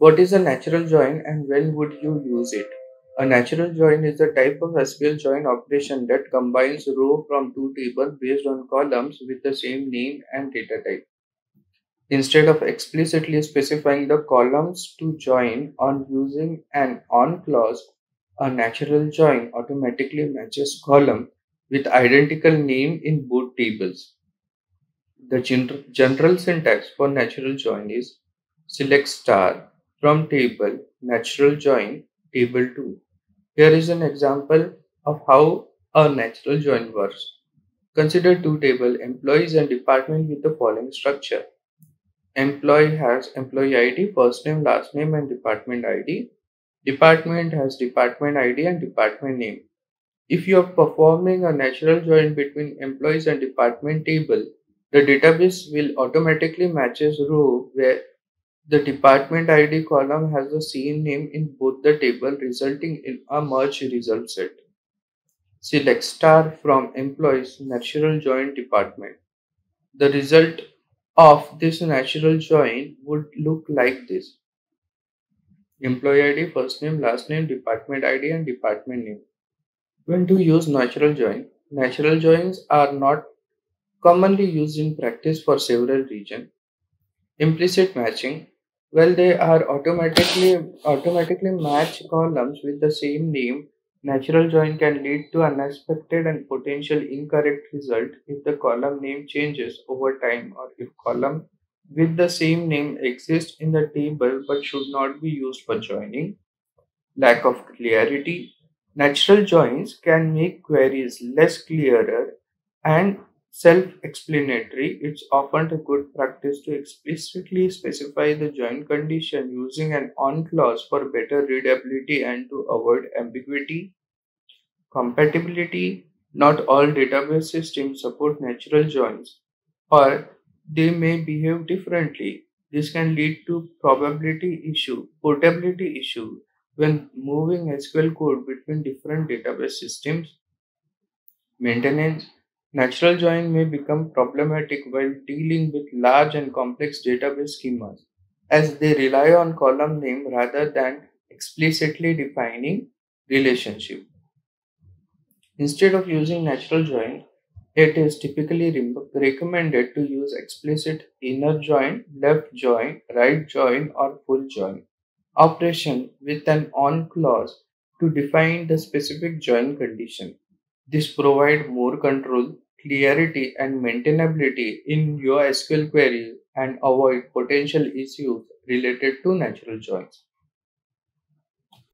What is a natural join and when would you use it? A natural join is a type of SQL join operation that combines row from two tables based on columns with the same name and data type. Instead of explicitly specifying the columns to join on using an on clause, a natural join automatically matches column with identical name in both tables. The general syntax for natural join is select star from table natural join table 2. Here is an example of how a natural join works. Consider two table employees and department with the following structure. Employee has employee ID, first name, last name and department ID. Department has department ID and department name. If you are performing a natural join between employees and department table, the database will automatically matches row where the department ID column has the same name in both the table resulting in a merge result set. Select star from employees natural join department. The result of this natural join would look like this. Employee ID, first name, last name, department ID and department name. When to use natural join? Natural joins are not commonly used in practice for several reasons. Implicit matching well, they are automatically automatically match columns with the same name. Natural join can lead to unexpected and potential incorrect result if the column name changes over time or if column with the same name exists in the table but should not be used for joining. Lack of clarity. Natural joins can make queries less clearer and self-explanatory, it's often a good practice to explicitly specify the join condition using an on clause for better readability and to avoid ambiguity. Compatibility Not all database systems support natural joins, or they may behave differently. This can lead to probability issue, portability issue when moving SQL code between different database systems. Maintenance Natural join may become problematic while dealing with large and complex database schemas, as they rely on column name rather than explicitly defining relationship. Instead of using natural join, it is typically re recommended to use explicit inner join, left join, right join, or full join operation with an on clause to define the specific join condition. This provides more control, clarity, and maintainability in your SQL queries and avoid potential issues related to natural joins.